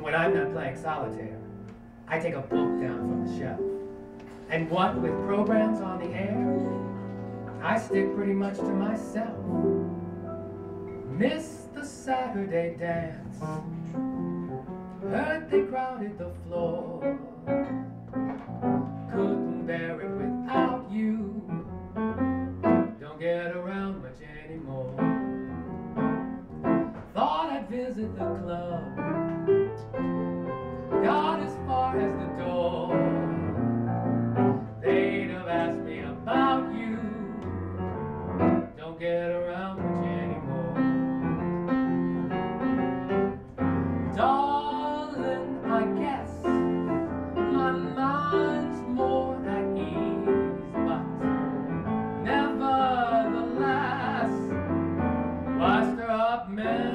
When I'm not playing solitaire, I take a book down from the shelf. And what with programs on the air, I stick pretty much to myself. Miss the Saturday dance. Heard they crowded the floor. Couldn't bear it without you. Don't get around much anymore. Thought I'd visit the club I guess. My mind's more at ease, but nevertheless, why stir up men?